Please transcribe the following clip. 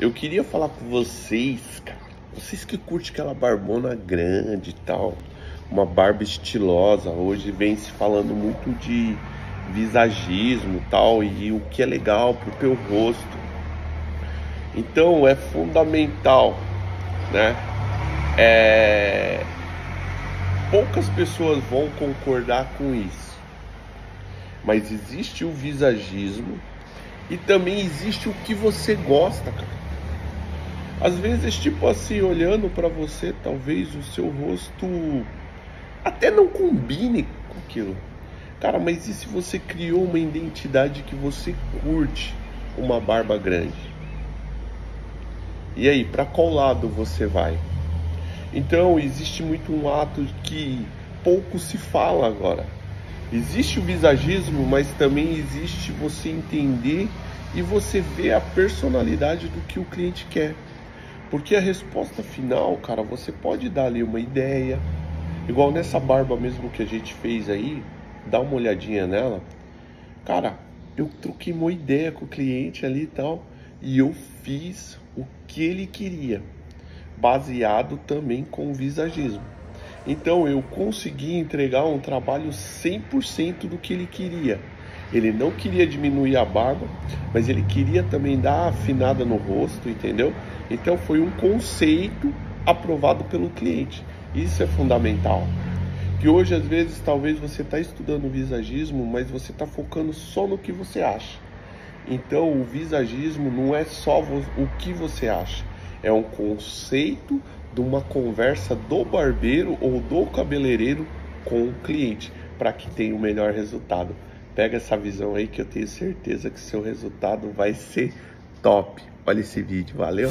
Eu queria falar com vocês, cara. Vocês que curtem aquela barbona grande e tal, uma barba estilosa. Hoje vem se falando muito de visagismo e tal, e o que é legal pro teu rosto. Então é fundamental, né? É... Poucas pessoas vão concordar com isso, mas existe o visagismo e também existe o que você gosta, cara. Às vezes, tipo assim, olhando para você, talvez o seu rosto até não combine com aquilo. Cara, mas e se você criou uma identidade que você curte uma barba grande? E aí, para qual lado você vai? Então, existe muito um ato que pouco se fala agora. Existe o visagismo, mas também existe você entender e você ver a personalidade do que o cliente quer. Porque a resposta final, cara, você pode dar ali uma ideia. Igual nessa barba mesmo que a gente fez aí, dá uma olhadinha nela. Cara, eu troquei uma ideia com o cliente ali e tal, e eu fiz o que ele queria, baseado também com o visagismo. Então eu consegui entregar um trabalho 100% do que ele queria. Ele não queria diminuir a barba, mas ele queria também dar afinada no rosto, entendeu? Então foi um conceito aprovado pelo cliente. Isso é fundamental. Que hoje às vezes talvez você está estudando visagismo, mas você está focando só no que você acha. Então o visagismo não é só o que você acha, é um conceito de uma conversa do barbeiro ou do cabeleireiro com o cliente para que tenha o melhor resultado. Pega essa visão aí que eu tenho certeza que seu resultado vai ser top. Olha esse vídeo, valeu?